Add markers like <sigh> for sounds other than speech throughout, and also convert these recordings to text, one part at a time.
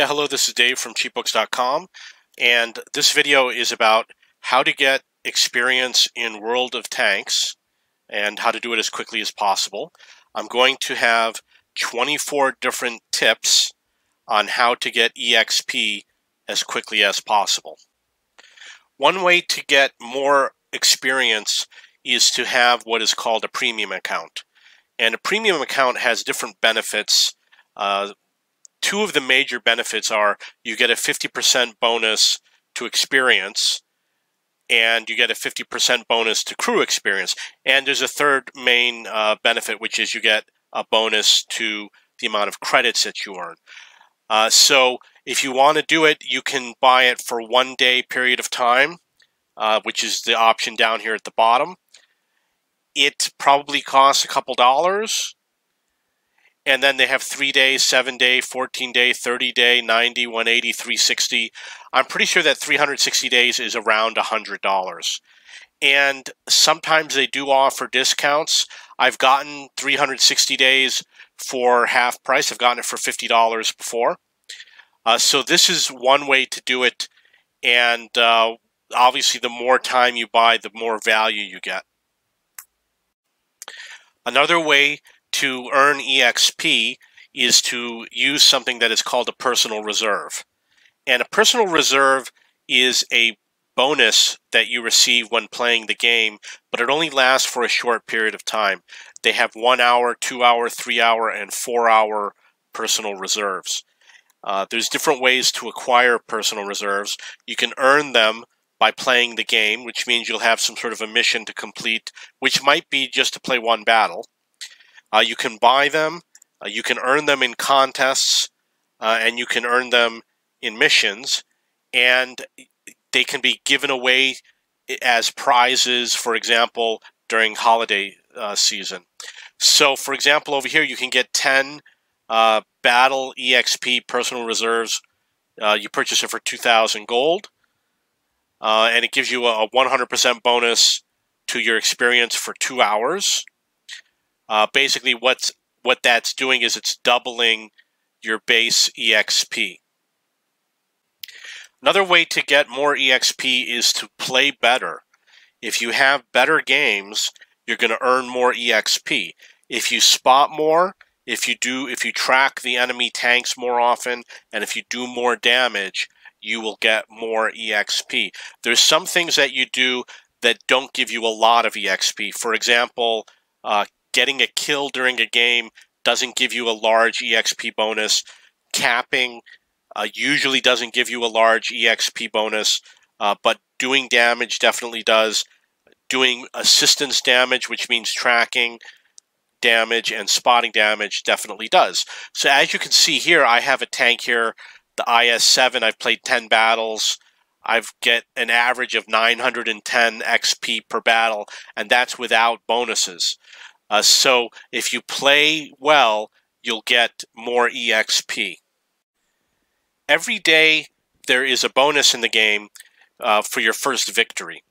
Yeah, hello, this is Dave from cheapbooks.com, and this video is about how to get experience in World of Tanks and how to do it as quickly as possible. I'm going to have 24 different tips on how to get EXP as quickly as possible. One way to get more experience is to have what is called a premium account. And a premium account has different benefits. Uh, two of the major benefits are you get a 50% bonus to experience and you get a 50% bonus to crew experience. And there's a third main uh, benefit, which is you get a bonus to the amount of credits that you earn. Uh, so if you want to do it, you can buy it for one day period of time, uh, which is the option down here at the bottom. It probably costs a couple dollars and then they have three days, seven day, 14 day, 30 day, 90, 180, 360. I'm pretty sure that 360 days is around $100. And sometimes they do offer discounts. I've gotten 360 days for half price. I've gotten it for $50 before. Uh, so this is one way to do it. And uh, obviously, the more time you buy, the more value you get. Another way to earn EXP is to use something that is called a personal reserve. And a personal reserve is a bonus that you receive when playing the game, but it only lasts for a short period of time. They have one hour, two hour, three hour, and four hour personal reserves. Uh, there's different ways to acquire personal reserves. You can earn them by playing the game, which means you'll have some sort of a mission to complete, which might be just to play one battle. Uh, you can buy them, uh, you can earn them in contests, uh, and you can earn them in missions, and they can be given away as prizes, for example, during holiday uh, season. So, for example, over here you can get 10 uh, Battle EXP personal reserves. Uh, you purchase it for 2,000 gold, and it gives you a 100% bonus to your experience for two hours. Uh, basically, what's what that's doing is it's doubling your base EXP. Another way to get more EXP is to play better. If you have better games, you're going to earn more EXP. If you spot more, if you do if you track the enemy tanks more often and if you do more damage, you will get more EXP. There's some things that you do that don't give you a lot of EXP. For example, uh, getting a kill during a game doesn't give you a large EXP bonus. Capping uh, usually doesn't give you a large EXP bonus, uh, but doing damage definitely does. Doing assistance damage, which means tracking damage and spotting damage, definitely does. So as you can see here, I have a tank here, the IS-7. I've played 10 battles. I've get an average of 910 XP per battle, and that's without bonuses. Uh, so if you play well, you'll get more EXP. Every day there is a bonus in the game uh, for your first victory.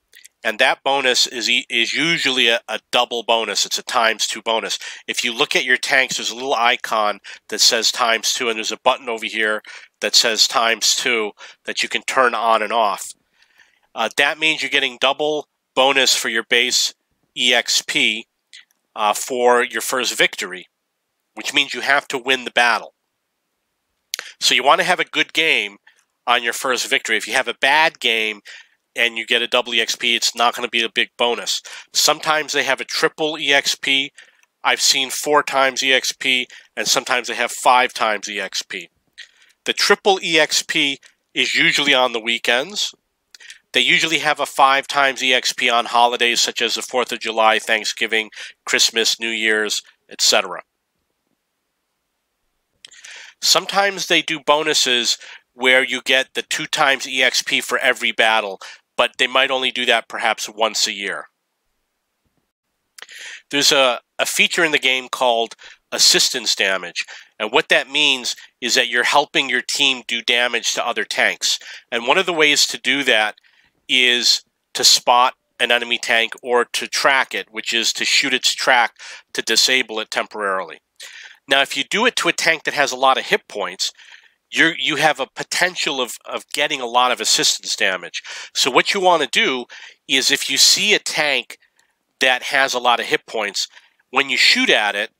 And that bonus is, is usually a, a double bonus. It's a times two bonus. If you look at your tanks, there's a little icon that says times two, and there's a button over here that says times two that you can turn on and off. Uh, that means you're getting double bonus for your base EXP uh, for your first victory, which means you have to win the battle. So you want to have a good game on your first victory. If you have a bad game and you get a double EXP, it's not going to be a big bonus. Sometimes they have a triple EXP. I've seen four times EXP, and sometimes they have five times EXP. The triple EXP is usually on the weekends. They usually have a five times EXP on holidays such as the 4th of July, Thanksgiving, Christmas, New Year's, etc. Sometimes they do bonuses where you get the two times EXP for every battle, but they might only do that perhaps once a year. There's a, a feature in the game called assistance damage. And what that means is that you're helping your team do damage to other tanks. And one of the ways to do that is to spot an enemy tank or to track it, which is to shoot its track to disable it temporarily. Now, if you do it to a tank that has a lot of hit points, you you have a potential of, of getting a lot of assistance damage. So what you want to do is if you see a tank that has a lot of hit points, when you shoot at it,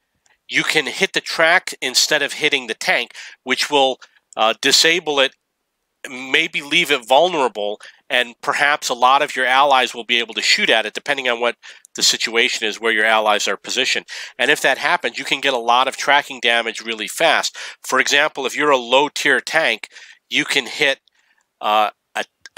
you can hit the track instead of hitting the tank, which will uh, disable it, maybe leave it vulnerable, and perhaps a lot of your allies will be able to shoot at it, depending on what the situation is where your allies are positioned. And if that happens, you can get a lot of tracking damage really fast. For example, if you're a low tier tank, you can hit uh,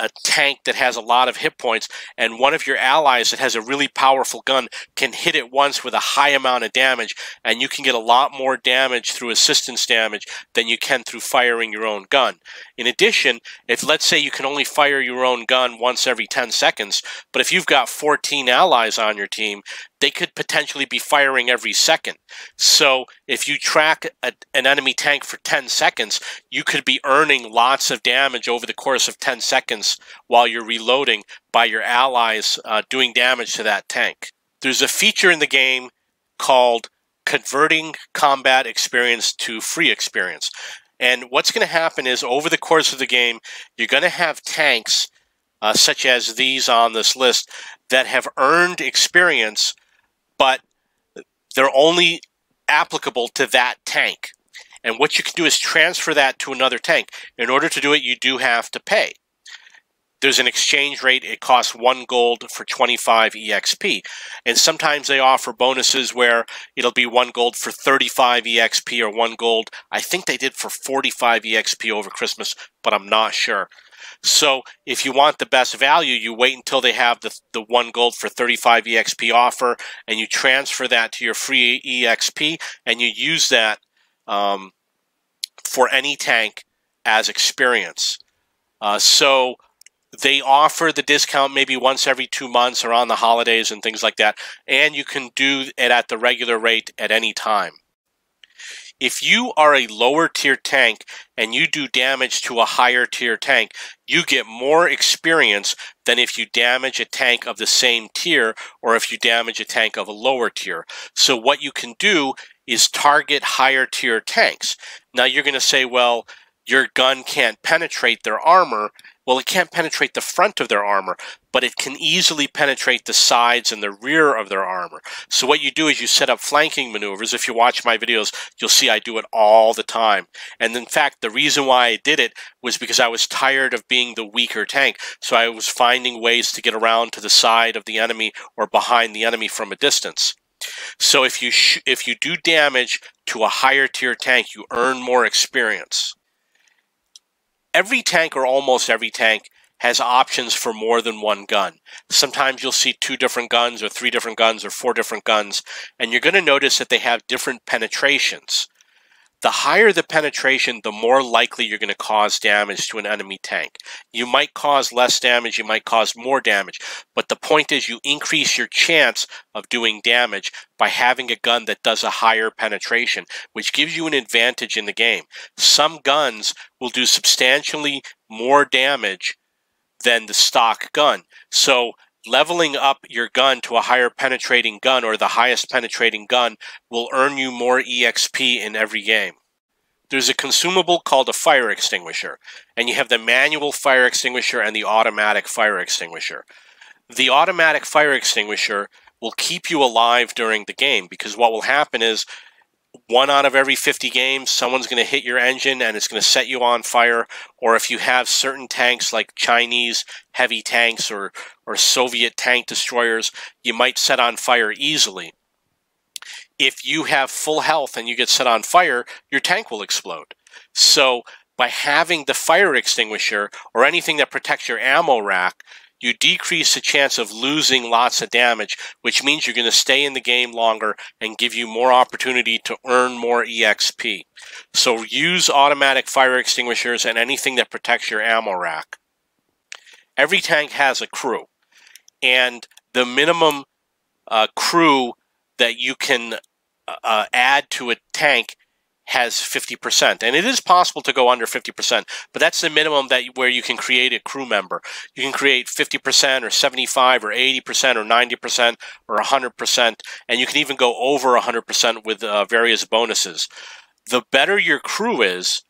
a tank that has a lot of hit points, and one of your allies that has a really powerful gun can hit it once with a high amount of damage, and you can get a lot more damage through assistance damage than you can through firing your own gun. In addition, if let's say you can only fire your own gun once every 10 seconds, but if you've got 14 allies on your team, they could potentially be firing every second. So if you track a, an enemy tank for 10 seconds, you could be earning lots of damage over the course of 10 seconds while you're reloading by your allies uh, doing damage to that tank. There's a feature in the game called converting combat experience to free experience. And what's going to happen is over the course of the game, you're going to have tanks uh, such as these on this list that have earned experience but they're only applicable to that tank. And what you can do is transfer that to another tank. In order to do it, you do have to pay. There's an exchange rate. It costs one gold for 25 EXP. And sometimes they offer bonuses where it'll be one gold for 35 EXP or one gold. I think they did for 45 EXP over Christmas, but I'm not sure. So if you want the best value, you wait until they have the, the one gold for 35 EXP offer and you transfer that to your free EXP and you use that um, for any tank as experience. Uh, so they offer the discount maybe once every two months or on the holidays and things like that. And you can do it at the regular rate at any time. If you are a lower tier tank and you do damage to a higher tier tank, you get more experience than if you damage a tank of the same tier or if you damage a tank of a lower tier. So what you can do is target higher tier tanks. Now you're going to say, well, your gun can't penetrate their armor. Well, it can't penetrate the front of their armor, but it can easily penetrate the sides and the rear of their armor. So what you do is you set up flanking maneuvers. If you watch my videos, you'll see I do it all the time. And in fact, the reason why I did it was because I was tired of being the weaker tank. So I was finding ways to get around to the side of the enemy or behind the enemy from a distance. So if you if you do damage to a higher tier tank, you earn more experience every tank or almost every tank has options for more than one gun. Sometimes you'll see two different guns or three different guns or four different guns, and you're going to notice that they have different penetrations. The higher the penetration, the more likely you're going to cause damage to an enemy tank. You might cause less damage, you might cause more damage, but the point is you increase your chance of doing damage by having a gun that does a higher penetration, which gives you an advantage in the game. Some guns will do substantially more damage than the stock gun. So leveling up your gun to a higher penetrating gun or the highest penetrating gun will earn you more EXP in every game. There's a consumable called a fire extinguisher, and you have the manual fire extinguisher and the automatic fire extinguisher. The automatic fire extinguisher will keep you alive during the game because what will happen is one out of every 50 games, someone's going to hit your engine and it's going to set you on fire. Or if you have certain tanks like Chinese heavy tanks or, or Soviet tank destroyers, you might set on fire easily. If you have full health and you get set on fire, your tank will explode. So by having the fire extinguisher or anything that protects your ammo rack, you decrease the chance of losing lots of damage, which means you're going to stay in the game longer and give you more opportunity to earn more EXP. So use automatic fire extinguishers and anything that protects your ammo rack. Every tank has a crew, and the minimum uh, crew that you can uh, add to a tank has 50%. And it is possible to go under 50%, but that's the minimum that where you can create a crew member. You can create 50% or 75 or 80% or 90% or 100%, and you can even go over 100% with uh, various bonuses. The better your crew is,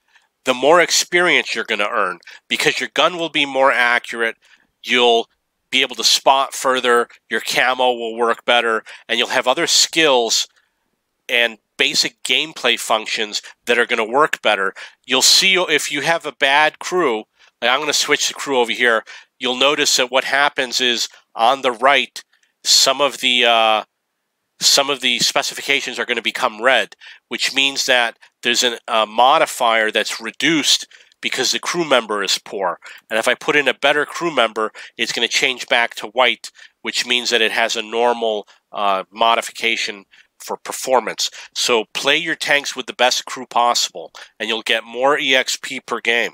the more experience you're going to earn because your gun will be more accurate. You'll be able to spot further, your camo will work better, and you'll have other skills and basic gameplay functions that are going to work better. You'll see if you have a bad crew, like I'm going to switch the crew over here, you'll notice that what happens is on the right, some of the uh, some of the specifications are going to become red, which means that there's a uh, modifier that's reduced because the crew member is poor. And if I put in a better crew member, it's going to change back to white, which means that it has a normal uh, modification for performance. So play your tanks with the best crew possible, and you'll get more EXP per game.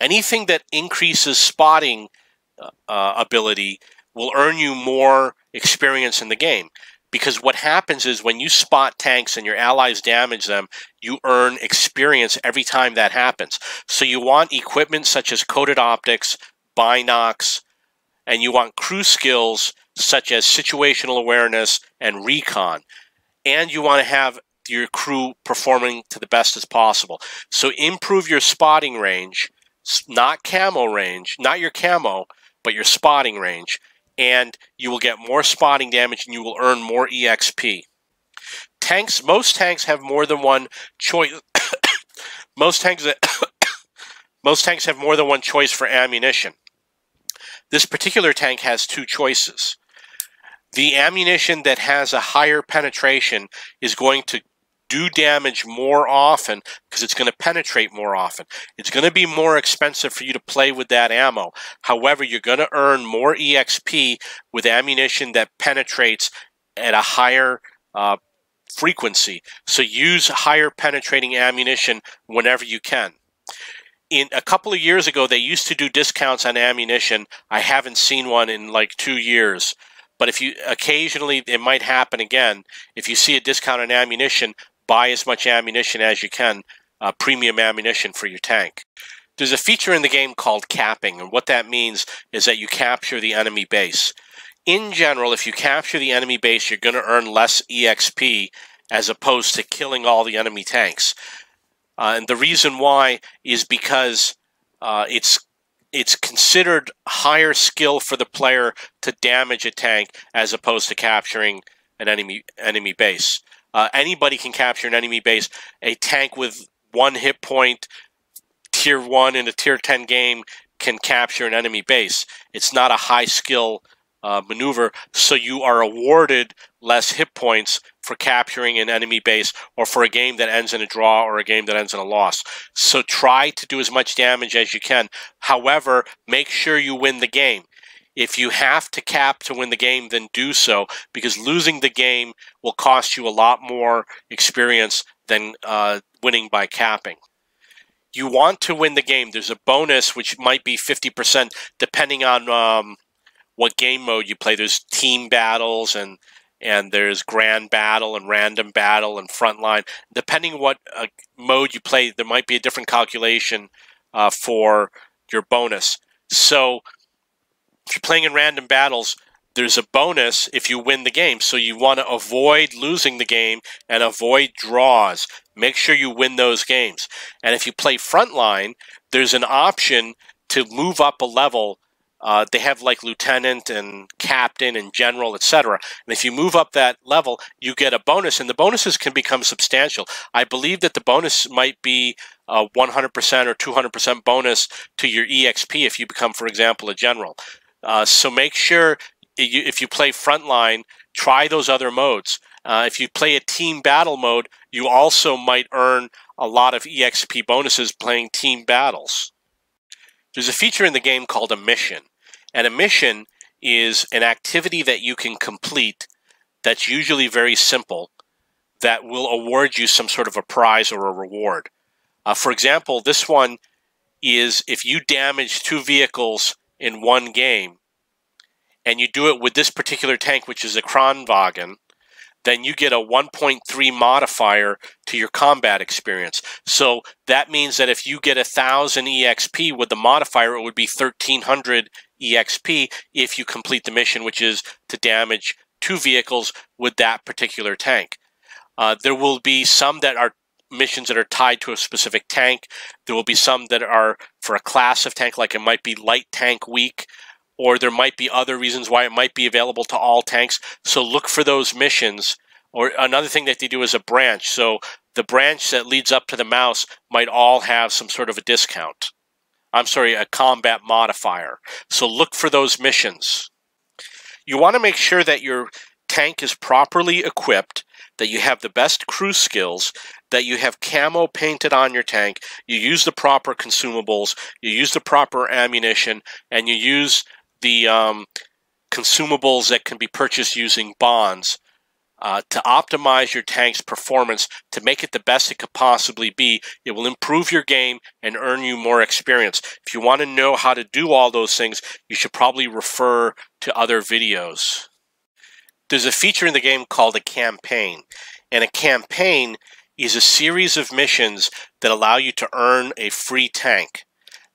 Anything that increases spotting uh, uh ability will earn you more experience in the game. Because what happens is when you spot tanks and your allies damage them, you earn experience every time that happens. So you want equipment such as coated optics, binocs, and you want crew skills such as situational awareness and recon. And you want to have your crew performing to the best as possible. So improve your spotting range, not camo range, not your camo, but your spotting range and you will get more spotting damage and you will earn more EXP. Tanks, most tanks have more than one choice. <coughs> most tanks, that <coughs> most tanks have more than one choice for ammunition. This particular tank has two choices. The ammunition that has a higher penetration is going to do damage more often because it's going to penetrate more often. It's going to be more expensive for you to play with that ammo. However, you're going to earn more EXP with ammunition that penetrates at a higher uh, frequency. So use higher penetrating ammunition whenever you can. In a couple of years ago, they used to do discounts on ammunition. I haven't seen one in like two years. But if you occasionally, it might happen again. If you see a discount on ammunition, buy as much ammunition as you can, uh, premium ammunition for your tank. There's a feature in the game called capping, and what that means is that you capture the enemy base. In general, if you capture the enemy base, you're going to earn less EXP as opposed to killing all the enemy tanks. Uh, and the reason why is because uh, it's it's considered higher skill for the player to damage a tank as opposed to capturing an enemy enemy base. Uh, anybody can capture an enemy base. A tank with one hit point, tier one in a tier 10 game, can capture an enemy base. It's not a high skill uh, maneuver, so you are awarded less hit points for capturing an enemy base or for a game that ends in a draw or a game that ends in a loss. So try to do as much damage as you can. However, make sure you win the game. If you have to cap to win the game, then do so because losing the game will cost you a lot more experience than uh, winning by capping. You want to win the game. There's a bonus which might be 50% depending on um, what game mode you play. There's team battles and and there's grand battle and random battle and frontline. Depending what uh, mode you play, there might be a different calculation uh, for your bonus. So if you're playing in random battles, there's a bonus if you win the game. So you want to avoid losing the game and avoid draws. Make sure you win those games. And if you play frontline, there's an option to move up a level. Uh, they have like lieutenant and captain and general, etc. And if you move up that level, you get a bonus, and the bonuses can become substantial. I believe that the bonus might be a 100% or 200% bonus to your EXP if you become, for example, a general. Uh, so make sure if you play frontline, try those other modes. Uh, if you play a team battle mode, you also might earn a lot of EXP bonuses playing team battles. There's a feature in the game called a mission. And a mission is an activity that you can complete that's usually very simple that will award you some sort of a prize or a reward. Uh, for example, this one is if you damage two vehicles in one game, and you do it with this particular tank, which is a Kranvagn, then you get a 1.3 modifier to your combat experience. So that means that if you get a 1000 EXP with the modifier, it would be 1300 EXP if you complete the mission, which is to damage two vehicles with that particular tank. Uh, there will be some that are missions that are tied to a specific tank. There will be some that are for a class of tank, like it might be light tank week, or there might be other reasons why it might be available to all tanks. So look for those missions. Or another thing that they do is a branch. So the branch that leads up to the Maus might all have some sort of a discount. I'm sorry, a combat modifier. So look for those missions. You want to make sure that your tank is properly equipped, that you have the best crew skills, that you have camo painted on your tank, you use the proper consumables, you use the proper ammunition, and you use the um, consumables that can be purchased using bonds uh, to optimize your tank's performance to make it the best it could possibly be. It will improve your game and earn you more experience. If you want to know how to do all those things, you should probably refer to other videos. There's a feature in the game called a campaign, and a campaign is a series of missions that allow you to earn a free tank.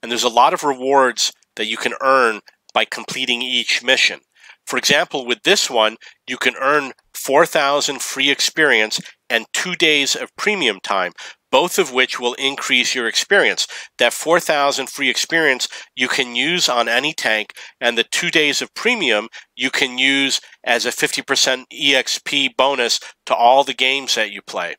And there's a lot of rewards that you can earn by completing each mission. For example, with this one, you can earn 4,000 free experience and two days of premium time, both of which will increase your experience. That 4,000 free experience you can use on any tank, and the two days of premium you can use as a 50% EXP bonus to all the games that you play.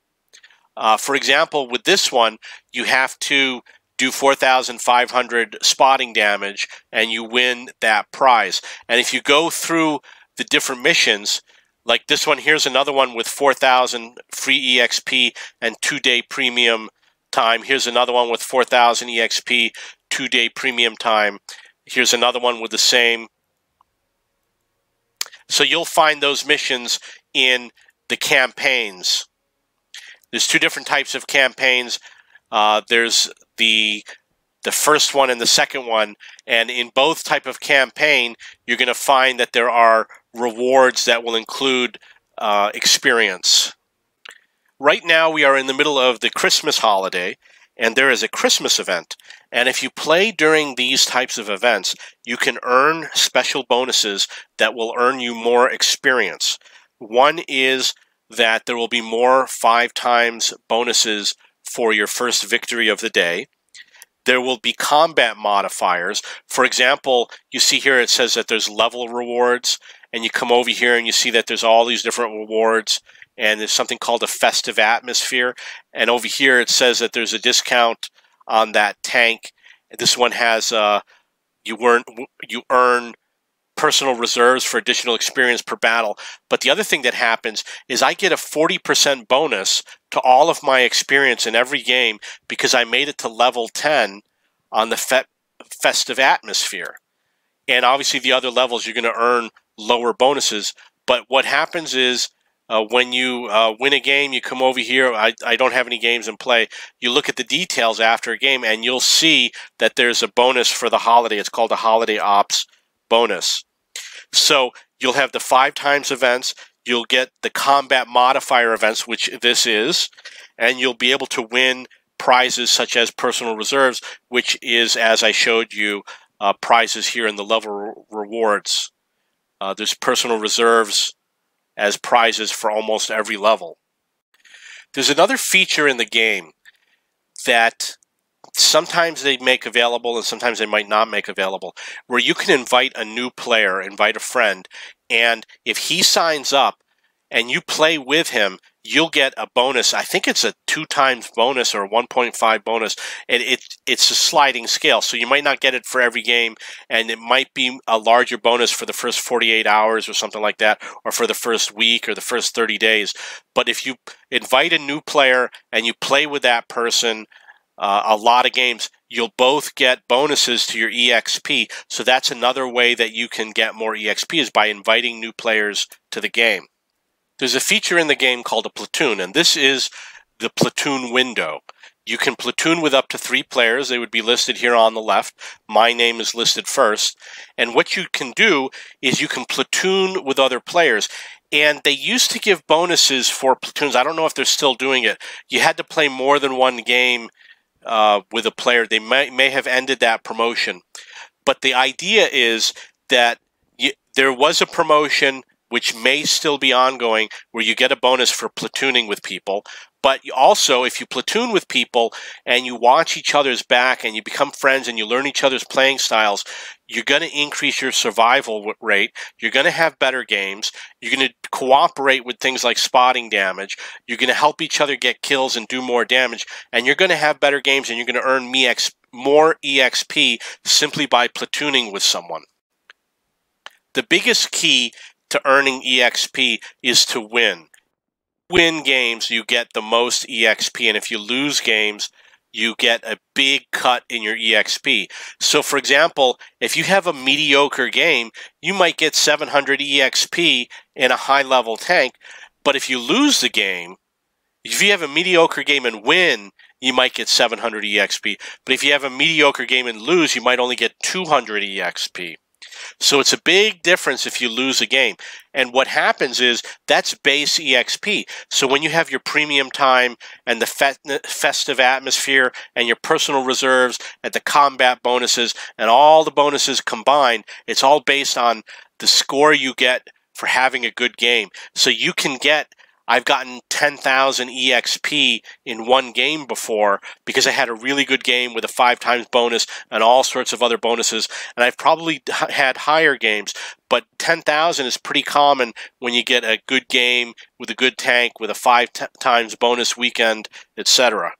Uh, for example, with this one, you have to do 4,500 spotting damage and you win that prize. And if you go through the different missions, like this one, here's another one with 4,000 free EXP and two day premium time. Here's another one with 4,000 EXP, two day premium time. Here's another one with the same. So you'll find those missions in the campaigns. There's two different types of campaigns. Uh, there's the the first one and the second one, and in both type of campaign, you're going to find that there are rewards that will include uh, experience. Right now, we are in the middle of the Christmas holiday, and there is a Christmas event. And if you play during these types of events, you can earn special bonuses that will earn you more experience. One is that there will be more five times bonuses for your first victory of the day. There will be combat modifiers. For example, you see here it says that there's level rewards, and you come over here and you see that there's all these different rewards, and there's something called a festive atmosphere. And over here it says that there's a discount on that tank. This one has uh, you earn you earn personal reserves for additional experience per battle. But the other thing that happens is I get a 40% bonus to all of my experience in every game because I made it to level 10 on the fe festive atmosphere. And obviously, the other levels, you're going to earn lower bonuses. But what happens is uh, when you uh, win a game, you come over here. I, I don't have any games in play. You look at the details after a game, and you'll see that there's a bonus for the holiday. It's called a holiday ops bonus. So you'll have the five times events, you'll get the combat modifier events, which this is, and you'll be able to win prizes such as personal reserves, which is, as I showed you, uh, prizes here in the level rewards. Uh, there's personal reserves as prizes for almost every level. There's another feature in the game that sometimes they make available and sometimes they might not make available where you can invite a new player invite a friend and if he signs up and you play with him you'll get a bonus. I think it's a two times bonus or a 1.5 bonus. And it, it's a sliding scale. So you might not get it for every game and it might be a larger bonus for the first 48 hours or something like that or for the first week or the first 30 days. But if you invite a new player and you play with that person uh, a lot of games, you'll both get bonuses to your EXP. So that's another way that you can get more EXP is by inviting new players to the game. There's a feature in the game called a platoon, and this is the platoon window. You can platoon with up to three players. They would be listed here on the left. My name is listed first. And what you can do is you can platoon with other players. And they used to give bonuses for platoons. I don't know if they're still doing it. You had to play more than one game uh, with a player. They may, may have ended that promotion. But the idea is that you, there was a promotion which may still be ongoing where you get a bonus for platooning with people. But also, if you platoon with people and you watch each other's back and you become friends and you learn each other's playing styles, you're going to increase your survival rate. You're going to have better games. You're going to cooperate with things like spotting damage. You're going to help each other get kills and do more damage. And you're going to have better games and you're going to earn me more EXP simply by platooning with someone. The biggest key to earning EXP is to win. Win games, you get the most EXP. And if you lose games, you get a big cut in your EXP. So, for example, if you have a mediocre game, you might get 700 EXP in a high level tank. But if you lose the game, if you have a mediocre game and win, you might get 700 EXP. But if you have a mediocre game and lose, you might only get 200 EXP. So it's a big difference if you lose a game. And what happens is that's base EXP. So when you have your premium time and the fe festive atmosphere and your personal reserves and the combat bonuses and all the bonuses combined, it's all based on the score you get for having a good game. So you can get I've gotten 10,000 EXP in one game before because I had a really good game with a five times bonus and all sorts of other bonuses. And I've probably had higher games, but 10,000 is pretty common when you get a good game with a good tank with a five times bonus weekend, etc.